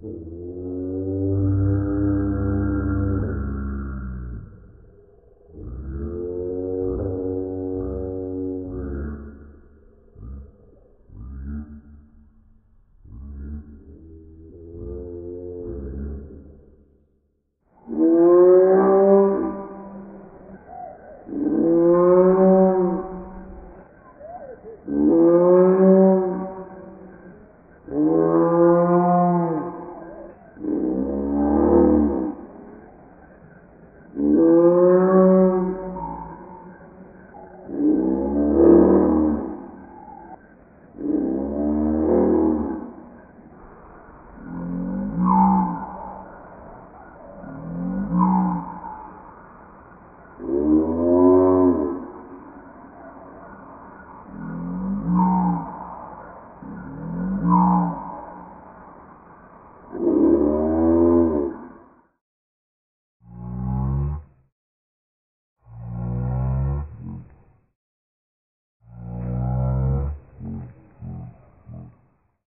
โอ้โห